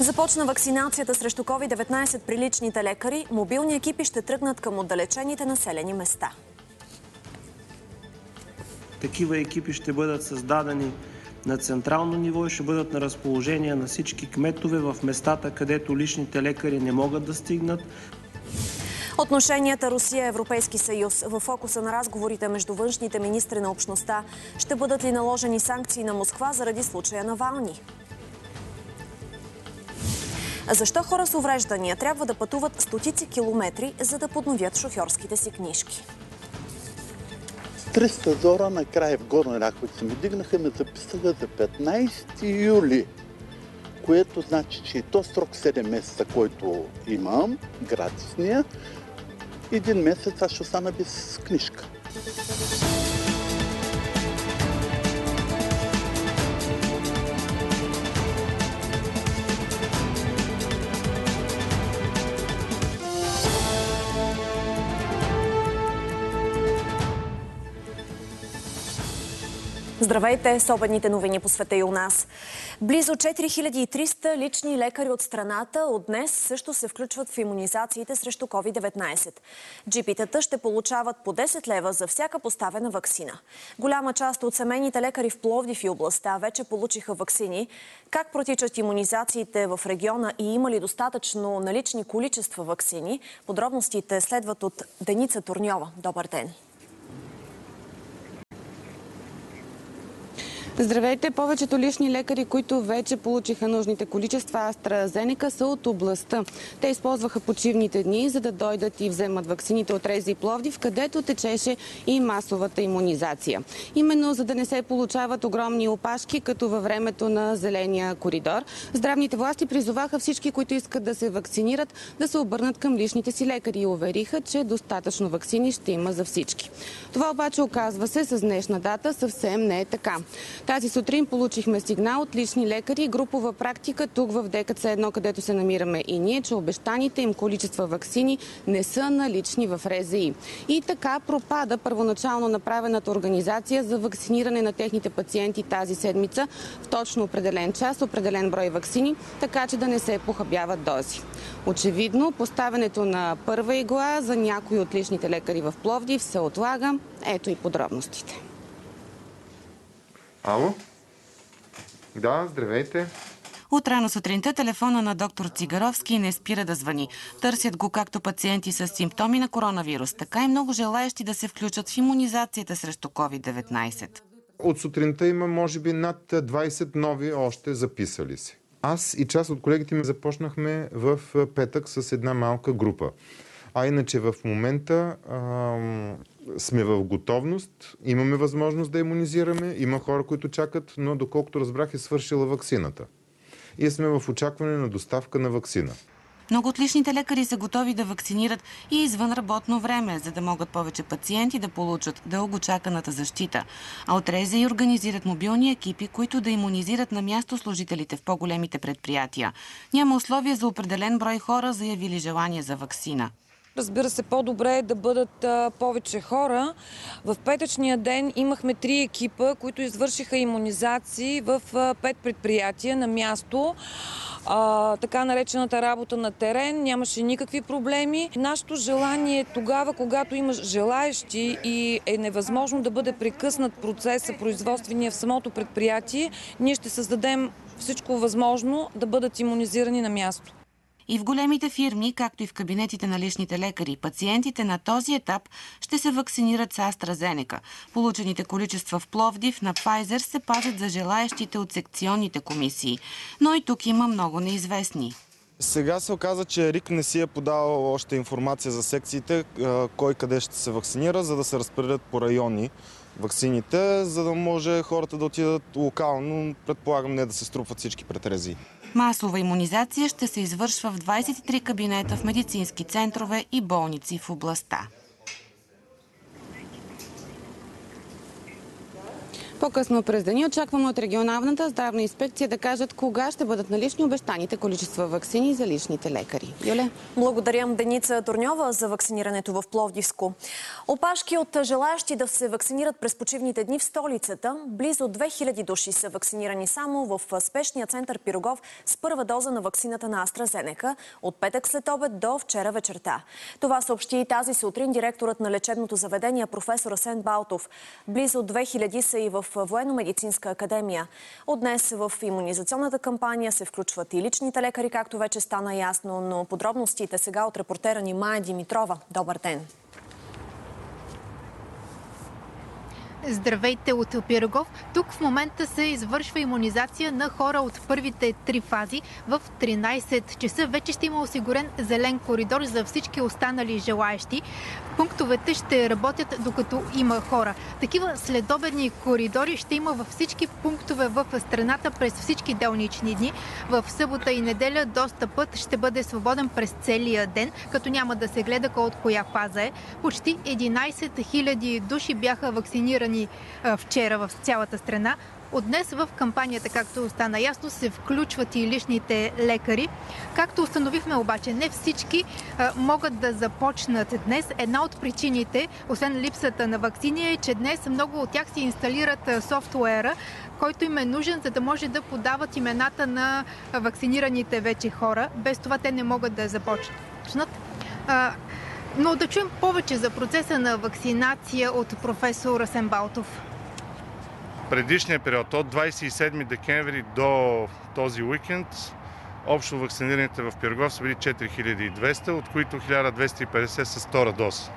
Започна вакцинацията срещу COVID-19 при личните лекари. Мобилни екипи ще тръгнат към отдалечените населени места. Такива екипи ще бъдат създадени на централно ниво и ще бъдат на разположение на всички кметове в местата, където личните лекари не могат да стигнат. Отношенията Русия-Европейски съюз в фокуса на разговорите между външните министри на общността ще бъдат ли наложени санкции на Москва заради случая на Вални? Защо хора с увреждания трябва да пътуват стотици километри, за да подновят шофьорските си книжки? 300 зора накрая в Горна Ряховица ми дигнаха ме записаха за 15 юли, което значи, че и то срок 7 месеца, който имам, гратисния, един месец аз ще остана без книжка. Здравейте с обедните новини по света и у нас. Близо 4300 лични лекари от страната от днес също се включват в иммунизациите срещу COVID-19. Джипитата ще получават по 10 лева за всяка поставена вакцина. Голяма част от семейните лекари в Пловдив и областта вече получиха вакцини. Как протичат иммунизациите в региона и има ли достатъчно налични количества вакцини? Подробностите следват от Деница Турньова. Добър ден! Здравейте! Повечето лични лекари, които вече получиха нужните количества AstraZeneca са от областта. Те използваха почивните дни, за да дойдат и вземат вакцините от Рези и Пловдив, където течеше и масовата иммунизация. Именно за да не се получават огромни опашки, като във времето на Зеления коридор, здравните власти призоваха всички, които искат да се вакцинират, да се обърнат към личните си лекари и увериха, че достатъчно вакцини ще има за всички. Това обаче оказва се с днешна дата съвсем не е така. Тази сутрин получихме сигнал от лични лекари и групова практика тук в ДКЦ-1, където се намираме и ние, че обещаните им количества вакцини не са налични в РЗИ. И така пропада първоначално направената организация за вакциниране на техните пациенти тази седмица в точно определен час, определен брой вакцини, така че да не се похабяват дози. Очевидно, поставянето на първа игла за някои от личните лекари в Пловдив се отлага. Ето и подробностите. Ало? Да, здравейте. От рано сутринта телефона на доктор Цигаровски не спира да звъни. Търсят го както пациенти с симптоми на коронавирус, така и много желаящи да се включат в иммунизацията срещу COVID-19. От сутринта има може би над 20 нови още записали се. Аз и част от колегите ми започнахме в петък с една малка група. А иначе в момента ам, сме в готовност, имаме възможност да иммунизираме, има хора, които чакат, но доколкото разбрах е свършила вакцината. И сме в очакване на доставка на вакцина. Много от личните лекари са готови да вакцинират и извън работно време, за да могат повече пациенти да получат дългочаканата защита. А от и организират мобилни екипи, които да иммунизират на място служителите в по-големите предприятия. Няма условия за определен брой хора, заявили желание за вакцина. Разбира се, по-добре е да бъдат повече хора. В петъчния ден имахме три екипа, които извършиха иммунизации в пет предприятия на място. Така наречената работа на терен, нямаше никакви проблеми. Нашето желание е тогава, когато има желаещи и е невъзможно да бъде прекъснат процеса производствения в самото предприятие, ние ще създадем всичко възможно да бъдат иммунизирани на място. И в големите фирми, както и в кабинетите на личните лекари, пациентите на този етап ще се вакцинират с AstraZeneca. Получените количества в Пловдив на Pfizer се пазят за желаящите от секционните комисии. Но и тук има много неизвестни. Сега се оказа, че РИК не си е подал още информация за секциите, кой къде ще се вакцинира, за да се разпределят по райони вакцините, за да може хората да отидат локално, предполагам не да се струпват всички претрези. Масова иммунизация ще се извършва в 23 кабинета в медицински центрове и болници в областта. По-късно през деня очакваме от регионалната здравна инспекция да кажат кога ще бъдат налични обещаните количества вакцини за личните лекари. Юле? Благодаря Деница Турньова за вакцинирането в Пловдивско. Опашки от желаящи да се вакцинират през почивните дни в столицата. Близо 2000 души са вакцинирани само в спешния център Пирогов с първа доза на вакцината на AstraZeneca от петък след обед до вчера вечерта. Това съобщи и тази сутрин директорът на лечебното заведение професор Асен Балтов. Близо 2000 са и в Военно-медицинска академия. От днес в иммунизационната кампания се включват и личните лекари, както вече стана ясно, но подробностите сега от репортера ни Майя Димитрова. Добър ден! Здравейте от Пирогов. Тук в момента се извършва иммунизация на хора от първите три фази. В 13 часа вече ще има осигурен зелен коридор за всички останали желаящи. Пунктовете ще работят докато има хора. Такива следобедни коридори ще има във всички пунктове в страната през всички делнични дни. В събота и неделя достъпът ще бъде свободен през целия ден, като няма да се гледа кой от коя фаза е. Почти 11 000 души бяха вакцинирани вчера в цялата страна. От днес в кампанията, както стана ясно, се включват и личните лекари. Както установихме обаче, не всички а, могат да започнат днес. Една от причините, освен липсата на вакцини, е, че днес много от тях си инсталират софтуера, който им е нужен, за да може да подават имената на вакцинираните вече хора. Без това те не могат да започнат. А, но да чуем повече за процеса на вакцинация от професор Асен Балтов. Предишния период от 27 декември до този уикенд общо вакцинираните в Пирогов са били 4200, от които 1250 с втора доза.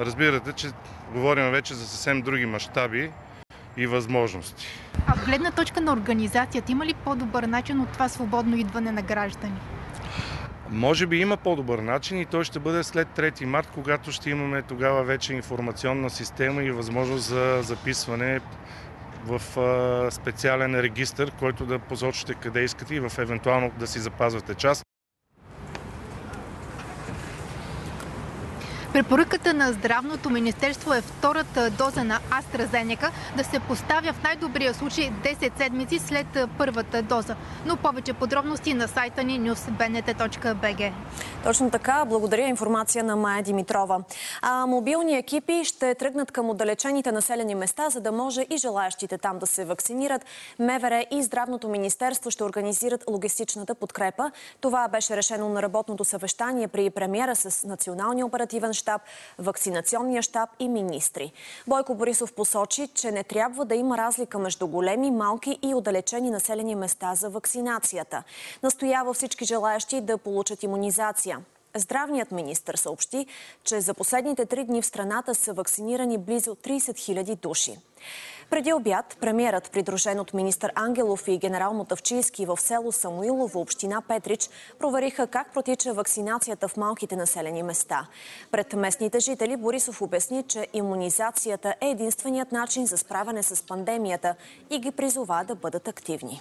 Разбирате, че говорим вече за съвсем други мащаби и възможности. А от гледна точка на организацията, има ли по-добър начин от това свободно идване на граждани? Може би има по-добър начин и той ще бъде след 3 март, когато ще имаме тогава вече информационна система и възможност за записване в специален регистр, който да посочите къде искате и в евентуално да си запазвате част. Препоръката на Здравното министерство е втората доза на AstraZeneca да се поставя в най-добрия случай 10 седмици след първата доза. Но повече подробности на сайта ни newsbnt.bg. Точно така. Благодаря информация на Майя Димитрова. А мобилни екипи ще тръгнат към отдалечените населени места, за да може и желаящите там да се вакцинират. МВР и Здравното министерство ще организират логистичната подкрепа. Това беше решено на работното съвещание при премиера с Националния оперативен щаб, вакцинационния щаб и министри. Бойко Борисов посочи, че не трябва да има разлика между големи, малки и отдалечени населени места за вакцинацията. Настоява всички желаящи да получат иммунизация. Здравният министр съобщи, че за последните три дни в страната са вакцинирани близо 30 000 души. Преди обяд, премиерът, придружен от министър Ангелов и генерал Мотавчийски в село Самуилово, община Петрич, провериха как протича вакцинацията в малките населени места. Пред местните жители Борисов обясни, че иммунизацията е единственият начин за справяне с пандемията и ги призова да бъдат активни.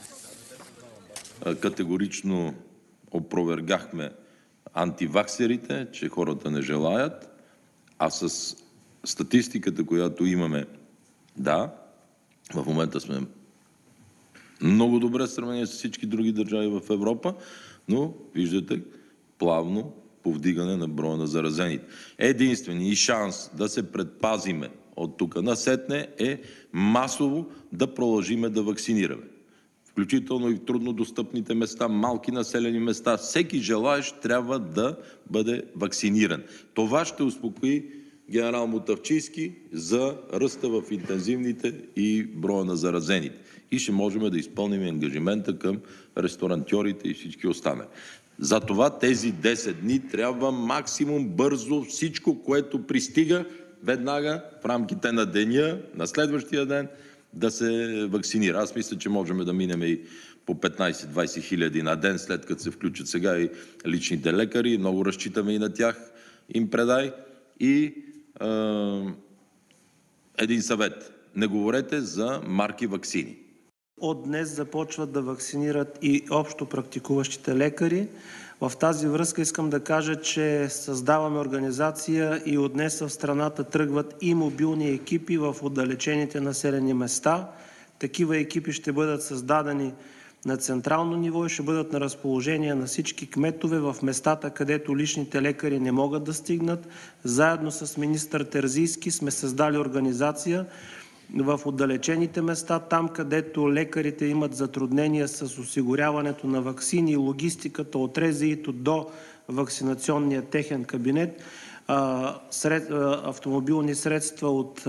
Категорично опровергахме антиваксерите, че хората не желаят, а с статистиката, която имаме, да, в момента сме много добре сравнение с всички други държави в Европа, но виждате плавно повдигане на броя на заразените. Единствени шанс да се предпазиме от тук насетне е масово да продължиме да вакцинираме. Включително и в труднодостъпните места, малки населени места. Всеки желаещ трябва да бъде вакциниран. Това ще успокои генерал Мотавчийски за ръста в интензивните и броя на заразените. И ще можем да изпълним ангажимента към ресторантьорите и всички останали. Затова тези 10 дни трябва максимум бързо всичко, което пристига, веднага в рамките на деня, на следващия ден, да се вакцинира. Аз мисля, че можем да минем и по 15-20 хиляди на ден, след като се включат сега и личните лекари. Много разчитаме и на тях им предай. И един съвет. Не говорете за марки вакцини. От днес започват да вакцинират и общо практикуващите лекари. В тази връзка искам да кажа, че създаваме организация и от днес в страната тръгват и мобилни екипи в отдалечените населени места. Такива екипи ще бъдат създадени на централно ниво и ще бъдат на разположение на всички кметове в местата, където личните лекари не могат да стигнат. Заедно с министър Терзийски сме създали организация в отдалечените места, там където лекарите имат затруднения с осигуряването на ваксини и логистиката от РЗИ-то до вакцинационния техен кабинет, автомобилни средства от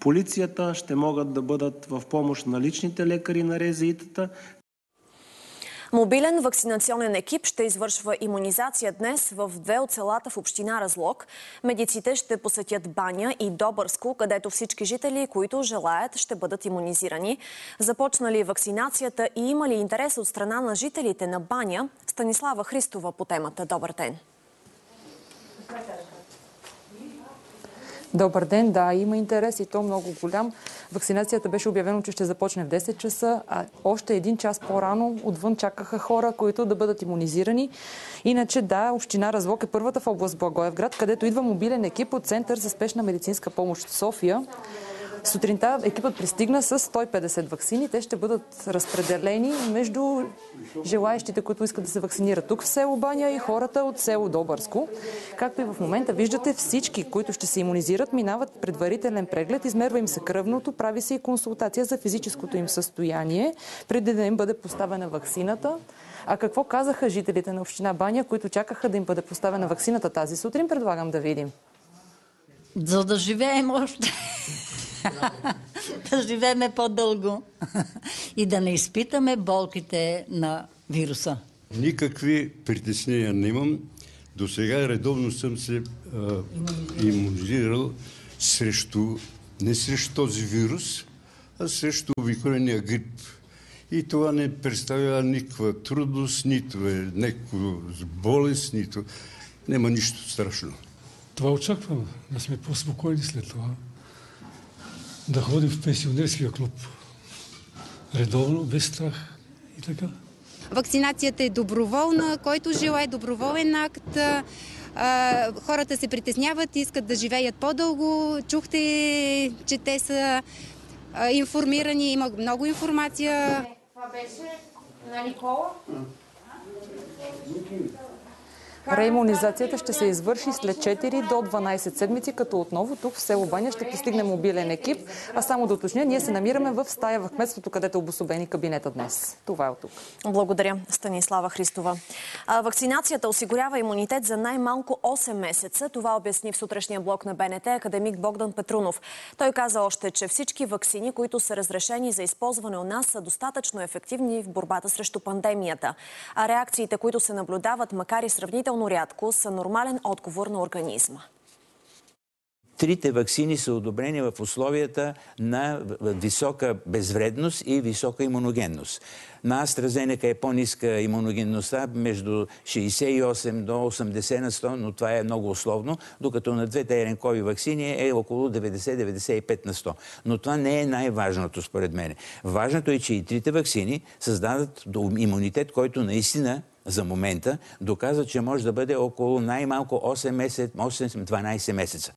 полицията ще могат да бъдат в помощ на личните лекари на РЗИ-тата, Мобилен вакцинационен екип ще извършва иммунизация днес в две от селата в община Разлог. Медиците ще посетят Баня и Добърско, където всички жители, които желаят, ще бъдат иммунизирани. Започна ли вакцинацията и има ли интерес от страна на жителите на Баня? Станислава Христова по темата. Добър ден! Добър ден, да, има интерес и то много голям. Вакцинацията беше обявено, че ще започне в 10 часа, а още един час по-рано отвън чакаха хора, които да бъдат иммунизирани. Иначе да, община Разлог е първата в област Благоевград, където идва мобилен екип от Център за спешна медицинска помощ в София. Сутринта екипът пристигна с 150 вакцини. Те ще бъдат разпределени между желаящите, които искат да се вакцинират тук в село Баня и хората от село Добърско. Както и в момента виждате, всички, които ще се иммунизират, минават предварителен преглед, измерва им се кръвното, прави се и консултация за физическото им състояние, преди да им бъде поставена вакцината. А какво казаха жителите на община Баня, които чакаха да им бъде поставена вакцината тази сутрин, предлагам да видим. За да живеем още. да живееме по-дълго и да не изпитаме болките на вируса. Никакви притеснения нямам. До сега редовно съм се а, иммунизирал срещу, не срещу този вирус, а срещу обикновения грип. И това не представлява никаква трудност, нито е някаква болест, нито... Нема нищо страшно. Това очаквам, да сме по-спокойни след това да ходим в пенсионерския клуб. Редовно, без страх и така. Вакцинацията е доброволна, който желая доброволен акт. хората се притесняват, искат да живеят по-дълго. Чухте, че те са информирани, има много информация. Това беше на Никола. Реимунизацията ще се извърши след 4 до 12 седмици, като отново тук в село Баня ще пристигне мобилен екип. А само да уточня, ние се намираме в стая в кметството, където е обособени кабинета днес. Това е от тук. Благодаря, Станислава Христова. А, вакцинацията осигурява имунитет за най-малко 8 месеца. Това обясни в сутрешния блок на БНТ академик Богдан Петрунов. Той каза още, че всички вакцини, които са разрешени за използване у нас, са достатъчно ефективни в борбата срещу пандемията. А реакциите, които се наблюдават, макар и сравнително сравнително рядко са нормален отговор на организма. Трите вакцини са одобрени в условията на висока безвредност и висока имуногенност. На AstraZeneca е по-ниска имуногенността между 68 до 80 на 100, но това е много условно, докато на двете РНКови вакцини е около 90-95 на 100. Но това не е най-важното според мен. Важното е, че и трите вакцини създадат имунитет, който наистина за момента доказва, че може да бъде около най-малко 8-12 месеца.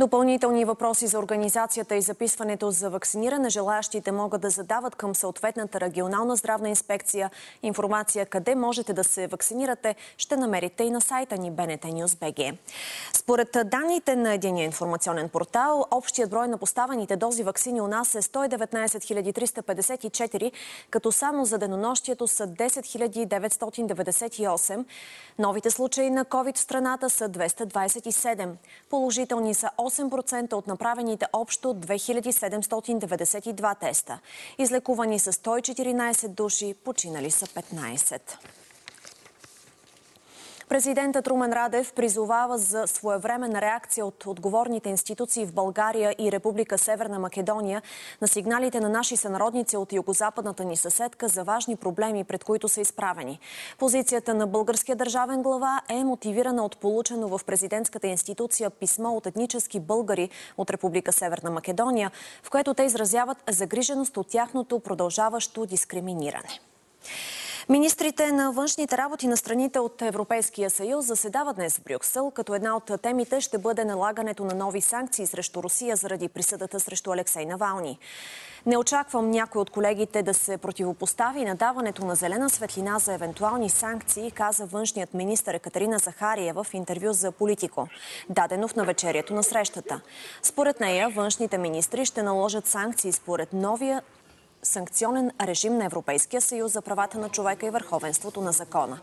Допълнителни въпроси за организацията и записването за вакциниране желаящите могат да задават към съответната регионална здравна инспекция. Информация къде можете да се вакцинирате ще намерите и на сайта ни BNT News BG. Според данните на единия информационен портал, общият брой на поставените дози вакцини у нас е 119 354, като само за денонощието са 10 998. Новите случаи на COVID в страната са 227. Положителни са 8% от направените общо 2792 теста. Излекувани са 114 души, починали са 15. Президентът Румен Радев призовава за своевременна реакция от отговорните институции в България и Република Северна Македония на сигналите на наши сънародници от югозападната ни съседка за важни проблеми, пред които са изправени. Позицията на българския държавен глава е мотивирана от получено в президентската институция писмо от етнически българи от Република Северна Македония, в което те изразяват загриженост от тяхното продължаващо дискриминиране. Министрите на външните работи на страните от Европейския съюз заседават днес в Брюксел, като една от темите ще бъде налагането на нови санкции срещу Русия заради присъдата срещу Алексей Навални. Не очаквам някой от колегите да се противопостави на даването на зелена светлина за евентуални санкции, каза външният министър Екатерина Захариева в интервю за Политико, дадено в навечерието на срещата. Според нея, външните министри ще наложат санкции според новия санкционен режим на Европейския съюз за правата на човека и върховенството на закона.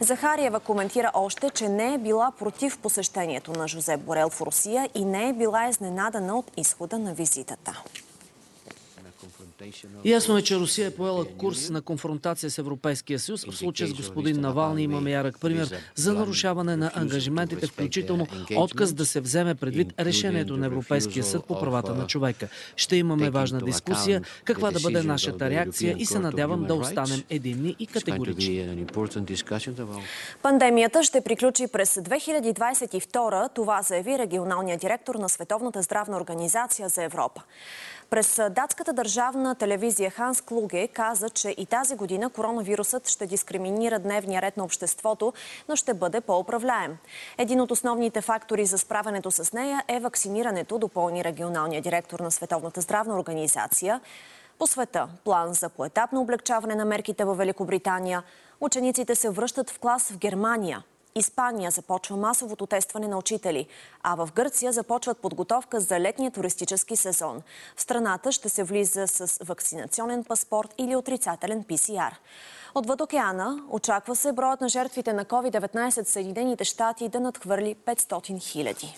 Захариева коментира още, че не е била против посещението на Жозеп Борел в Русия и не е била изненадана от изхода на визитата. Ясно е, че Русия е поела курс на конфронтация с Европейския съюз. В случая с господин Навални имаме ярък пример за нарушаване на ангажиментите, включително отказ да се вземе предвид решението на Европейския съд по правата на човека. Ще имаме важна дискусия, каква да бъде нашата реакция и се надявам да останем единни и категорични. Пандемията ще приключи през 2022. Това заяви регионалният директор на Световната здравна организация за Европа. През датската държавна телевизия Ханс Клуге каза, че и тази година коронавирусът ще дискриминира дневния ред на обществото, но ще бъде по-управляем. Един от основните фактори за справянето с нея е вакцинирането, допълни регионалния директор на Световната здравна организация. По света план за поетапно облегчаване на мерките във Великобритания. Учениците се връщат в клас в Германия. Испания започва масовото тестване на учители, а в Гърция започват подготовка за летния туристически сезон. В страната ще се влиза с вакцинационен паспорт или отрицателен ПСР. Отвъд океана очаква се броят на жертвите на COVID-19 в Съединените щати да надхвърли 500 хиляди.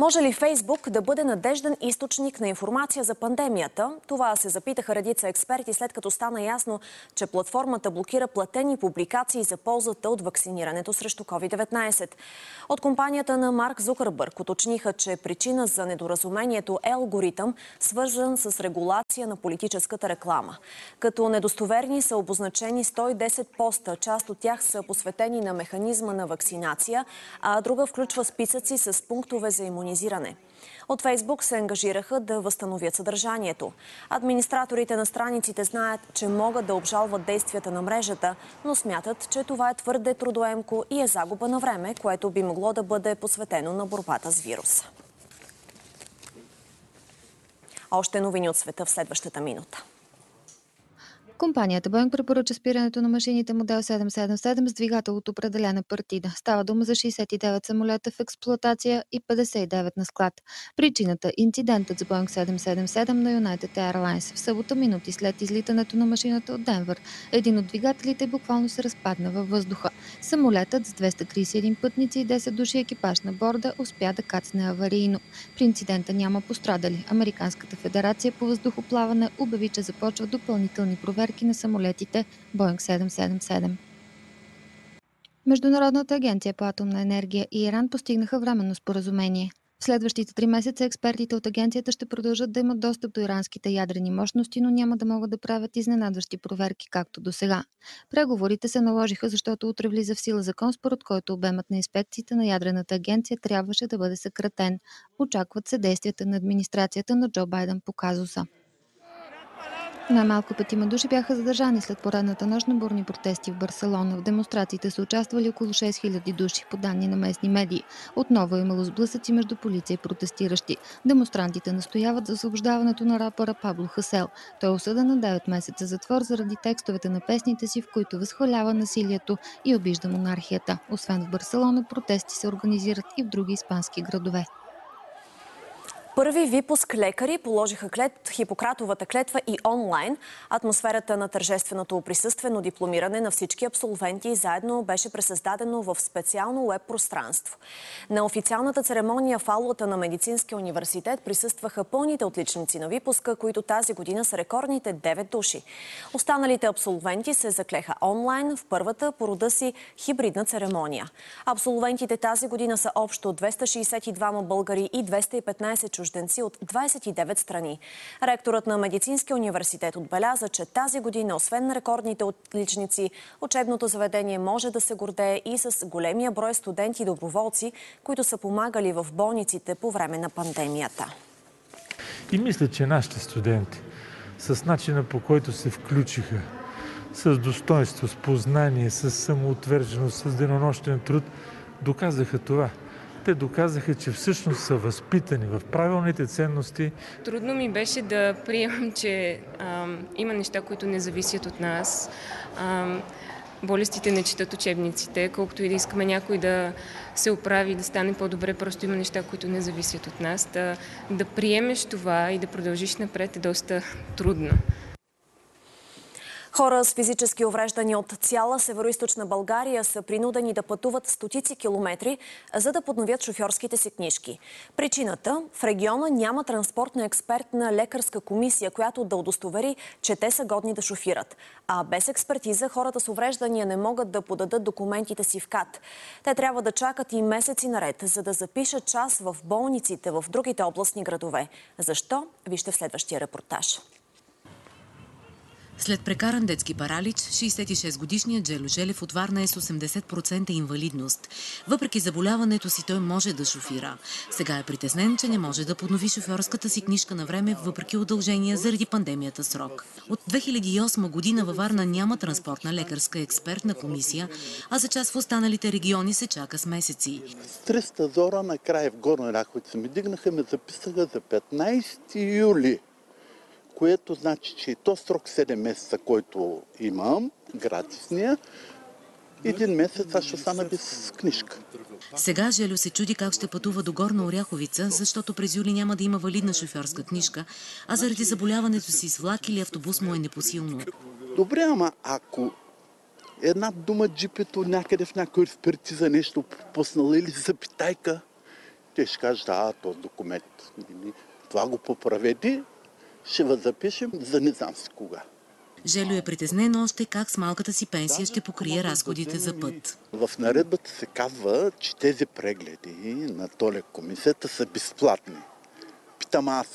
Може ли Фейсбук да бъде надежден източник на информация за пандемията? Това се запитаха редица експерти, след като стана ясно, че платформата блокира платени публикации за ползата от вакцинирането срещу COVID-19. От компанията на Марк Зукърбърг уточниха, че причина за недоразумението е алгоритъм, свързан с регулация на политическата реклама. Като недостоверни са обозначени 110 поста, част от тях са посветени на механизма на вакцинация, а друга включва списъци с пунктове за имунизация организиране. От Фейсбук се ангажираха да възстановят съдържанието. Администраторите на страниците знаят, че могат да обжалват действията на мрежата, но смятат, че това е твърде трудоемко и е загуба на време, което би могло да бъде посветено на борбата с вируса. Още новини от света в следващата минута. Компанията Boeing препоръча спирането на машините модел 777 с двигател от определена партида. Става дума за 69 самолета в експлоатация и 59 на склад. Причината – инцидентът с Boeing 777 на United Airlines. В събота минути след излитането на машината от Денвър, един от двигателите буквално се разпадна във въздуха. Самолетът с 231 пътници и 10 души екипаж на борда успя да кацне аварийно. При инцидента няма пострадали. Американската федерация по въздухоплаване обяви, че започва допълнителни проверки проверки на самолетите Боинг 777. Международната агенция по атомна енергия и Иран постигнаха временно споразумение. В следващите три месеца експертите от агенцията ще продължат да имат достъп до иранските ядрени мощности, но няма да могат да правят изненадващи проверки, както до сега. Преговорите се наложиха, защото утре влиза в сила закон, според който обемът на инспекциите на ядрената агенция трябваше да бъде съкратен. Очакват се действията на администрацията на Джо Байден по казуса. Най-малко петима души бяха задържани след поредната нощ на бурни протести в Барселона. В демонстрациите са участвали около 6000 души, по данни на местни медии. Отново е имало сблъсъци между полиция и протестиращи. Демонстрантите настояват за освобождаването на рапъра Пабло Хасел. Той е осъден на 9 месеца затвор заради текстовете на песните си, в които възхвалява насилието и обижда монархията. Освен в Барселона, протести се организират и в други испански градове. Първи випуск лекари положиха клет, Хипократовата клетва и онлайн. Атмосферата на тържественото присъствено дипломиране на всички абсолвенти заедно беше пресъздадено в специално веб пространство. На официалната церемония в аулата на Медицинския университет присъстваха пълните отличници на випуска, които тази година са рекордните 9 души. Останалите абсолвенти се заклеха онлайн в първата по рода си хибридна церемония. Абсолвентите тази година са общо 262 българи и 215 чужденци от 29 страни. Ректорът на Медицинския университет отбеляза, че тази година, освен рекордните отличници, учебното заведение може да се гордее и с големия брой студенти и доброволци, които са помагали в болниците по време на пандемията. И мисля, че нашите студенти с начина по който се включиха, с достоинство, с познание, с самоотверженост, с денонощен труд, доказаха това – те доказаха, че всъщност са възпитани в правилните ценности. Трудно ми беше да приемам, че ам, има неща, които не зависят от нас. Ам, болестите не четат учебниците, колкото и да искаме някой да се оправи, да стане по-добре, просто има неща, които не зависят от нас. Да, да приемеш това и да продължиш напред е доста трудно. Хора с физически увреждания от цяла североизточна България са принудени да пътуват стотици километри, за да подновят шофьорските си книжки. Причината – в региона няма транспортна експертна лекарска комисия, която да удостовери, че те са годни да шофират. А без експертиза хората с увреждания не могат да подадат документите си в КАТ. Те трябва да чакат и месеци наред, за да запишат час в болниците в другите областни градове. Защо? Вижте в следващия репортаж. След прекаран детски паралич, 66-годишният Джело Желев от Варна е с 80% инвалидност. Въпреки заболяването си, той може да шофира. Сега е притеснен, че не може да поднови шофьорската си книжка на време, въпреки удължения заради пандемията срок. От 2008 година във Варна няма транспортна лекарска експертна комисия, а за част в останалите региони се чака с месеци. С 300 зора накрая в Горна Ряховица ми дигнаха, ме записаха за 15 юли което значи, че то срок 7 месеца, който имам, гратисния, един месец аз ще остана без книжка. Сега Желю се чуди как ще пътува до Горна Оряховица, защото през юли няма да има валидна шофьорска книжка, а заради заболяването си с влак или автобус му е непосилно. Добре, ама ако една дума джипето някъде в някой експертиза нещо пуснала или запитайка, те ще кажат, а, този документ. Това го поправеди, ще запишем за не знам си кога. Желю е притеснен още как с малката си пенсия ще покрие разходите за път. В наредбата се казва, че тези прегледи на Толек комисията са безплатни. Питам аз,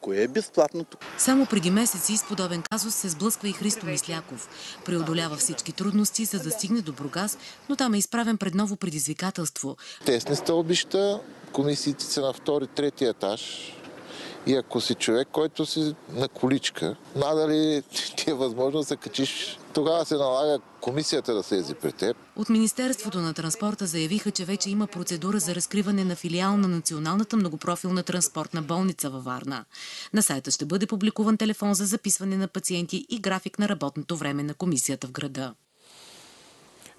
кое е безплатното? Само преди месеци с подобен казус се сблъсква и Христо Мисляков. Преодолява всички трудности, за да стигне до Бругас, но там е изправен пред ново предизвикателство. Тесни стълбища, комисиите са на втори, трети етаж и ако си човек, който си на количка, надали ти е възможно да се качиш тогава се налага комисията да слезе при теб. От Министерството на транспорта заявиха, че вече има процедура за разкриване на филиал на Националната многопрофилна транспортна болница във Варна. На сайта ще бъде публикуван телефон за записване на пациенти и график на работното време на комисията в града.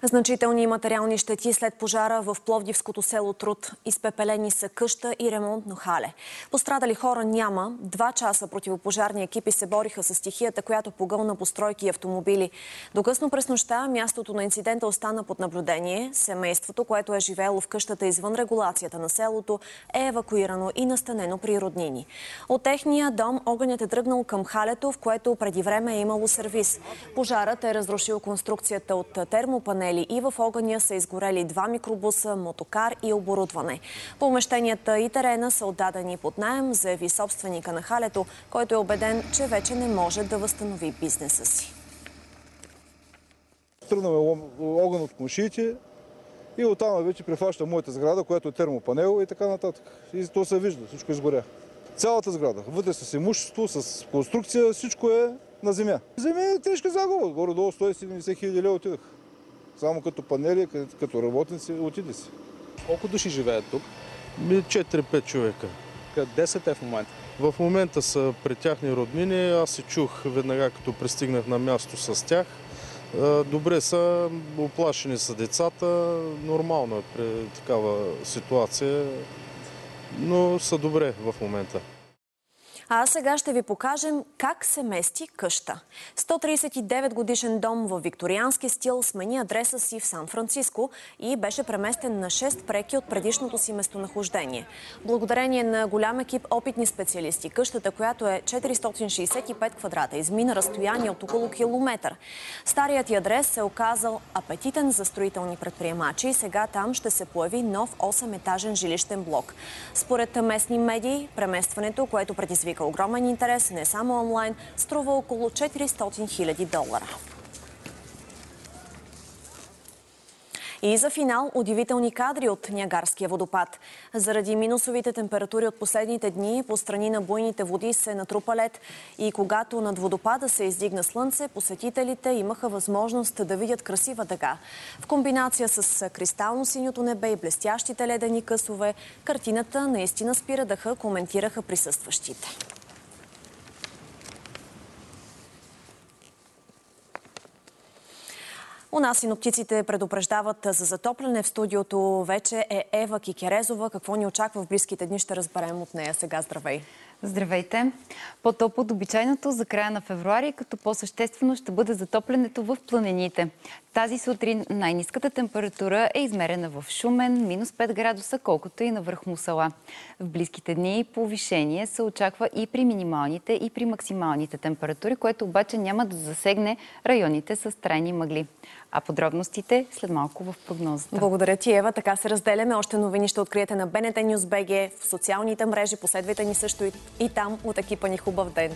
Значителни материални щети след пожара в Пловдивското село Труд. Изпепелени са къща и ремонтно хале. Пострадали хора няма. Два часа противопожарни екипи се бориха с стихията, която погълна постройки и автомобили. До късно през нощта мястото на инцидента остана под наблюдение. Семейството, което е живеело в къщата извън регулацията на селото, е евакуирано и настанено при роднини. От техния дом огънят е тръгнал към халето, в което преди време е имало сервис. Пожарът е разрушил конструкцията от термопанели панели и в огъня са изгорели два микробуса, мотокар и оборудване. Помещенията и терена са отдадени под найем, заяви собственика на халето, който е убеден, че вече не може да възстанови бизнеса си. Тръгнаме огън от комшиите и оттам вече прихваща моята сграда, която е термопанел и така нататък. И то се вижда, всичко изгоря. Цялата сграда, вътре с имущество, с конструкция, всичко е на земя. Земя е тежка загуба, горе-долу 170 хиляди лева отидах. Само като панели, като работници, отиде си. Колко души живеят тук? 4-5 човека. Къде са те в момента? В момента са при тяхни роднини. Аз се чух веднага, като пристигнах на място с тях. Добре са, оплашени са децата. Нормално е при такава ситуация. но са добре в момента. А сега ще ви покажем как се мести къща. 139 годишен дом в викториански стил смени адреса си в Сан-Франциско и беше преместен на 6 преки от предишното си местонахождение. Благодарение на голям екип опитни специалисти, къщата, която е 465 квадрата, измина разстояние от около километър. Старият адрес се оказал апетитен за строителни предприемачи и сега там ще се появи нов 8-етажен жилищен блок. Според местни медии, преместването, което предизвика огромен интерес, не само онлайн, струва около 400 000 долара. И за финал удивителни кадри от Ниагарския водопад. Заради минусовите температури от последните дни по страни на буйните води се натрупа лед и когато над водопада се издигна слънце, посетителите имаха възможност да видят красива дъга. В комбинация с кристално синьото небе и блестящите ледени късове, картината наистина спира дъха, коментираха присъстващите. У нас синоптиците предупреждават за затопляне. В студиото вече е Ева Кикерезова. Какво ни очаква в близките дни, ще разберем от нея. Сега здравей! Здравейте! По-топло от обичайното за края на февруари, като по-съществено ще бъде затоплянето в планините. Тази сутрин най-низката температура е измерена в Шумен, минус 5 градуса, колкото и на върх Мусала. В близките дни повишение се очаква и при минималните, и при максималните температури, което обаче няма да засегне районите с трайни мъгли. А подробностите след малко в прогнозата. Благодаря ти, Ева. Така се разделяме. Още новини ще откриете на BNT News BG в социалните мрежи. Последвайте ни също и, и там от екипа ни. Хубав ден!